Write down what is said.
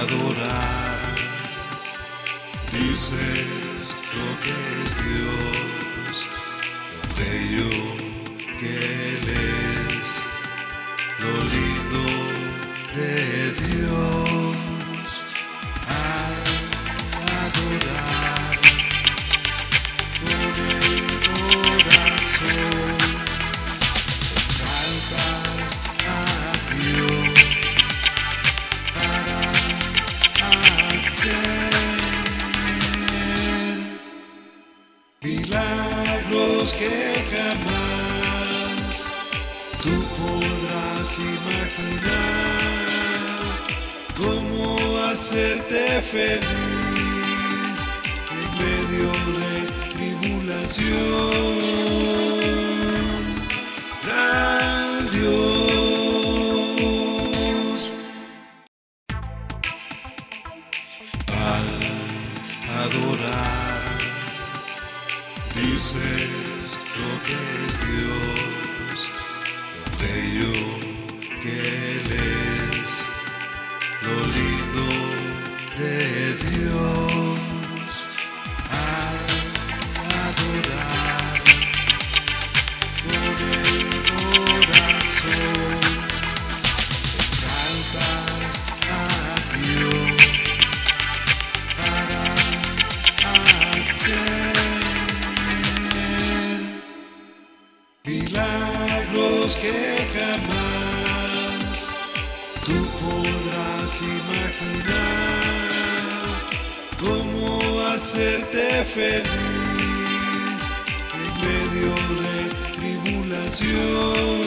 adorar. Dices lo que es Dios, lo bello que jamás tú podrás imaginar. Cómo hacerte feliz en medio de tribulación. Gran Dios. al adorar. Lo que es Dios, lo bello que Él es, lo lindo de Dios. Milagros que jamás tú podrás imaginar. Cómo hacerte feliz en medio de tribulación.